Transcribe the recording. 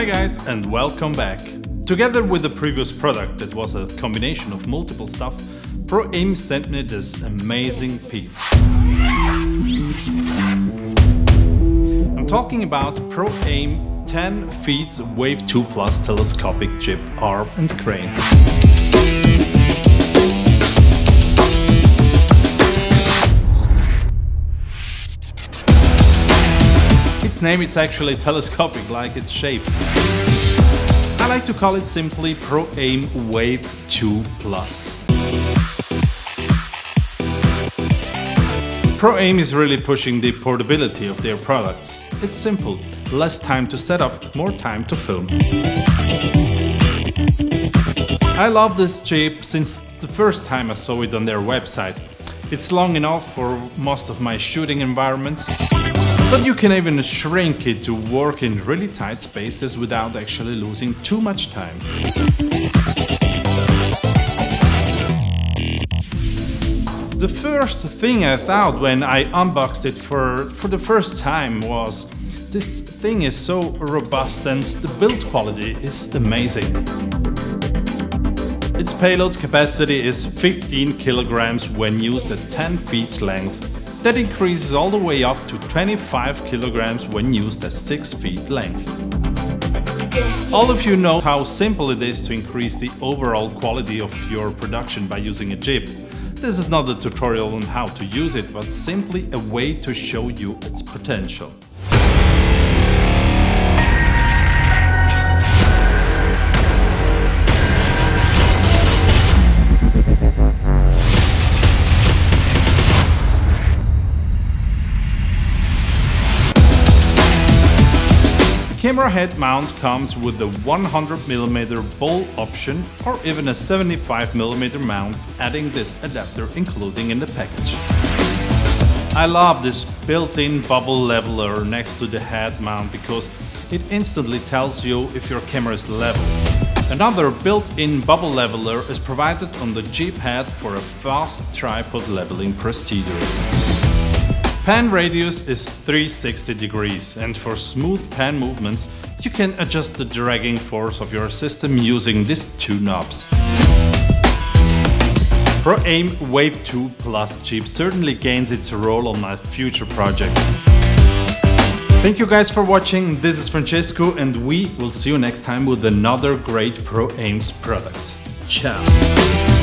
Hi guys and welcome back. Together with the previous product that was a combination of multiple stuff, Proaim sent me this amazing piece. I'm talking about Pro Aim 10 feet Wave 2 Plus telescopic jib arm and crane. Name it's actually telescopic like its shape. I like to call it simply Proaim Wave 2 Plus. Proaim is really pushing the portability of their products. It's simple, less time to set up, more time to film. I love this jib since the first time I saw it on their website. It's long enough for most of my shooting environments, but you can even shrink it to work in really tight spaces without actually losing too much time. The first thing I thought when I unboxed it for, for the first time was this thing is so robust and the build quality is amazing. Its payload capacity is 15 kilograms when used at 10 feet length. That increases all the way up to 25 kilograms when used at 6 feet length. All of you know how simple it is to increase the overall quality of your production by using a jib. This is not a tutorial on how to use it, but simply a way to show you its potential. Camera head mount comes with the 100mm ball option or even a 75mm mount adding this adapter including in the package. I love this built-in bubble leveler next to the head mount because it instantly tells you if your camera is level. Another built-in bubble leveler is provided on the jib head for a fast tripod leveling procedure. Pan radius is 360 degrees and for smooth pan movements you can adjust the dragging force of your system using these two knobs. Proaim Wave 2 Plus jib certainly gains its role on my future projects. Thank you guys for watching, this is Francesco and we will see you next time with another great Proaims product. Ciao!